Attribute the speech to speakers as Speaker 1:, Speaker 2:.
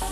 Speaker 1: Yeah.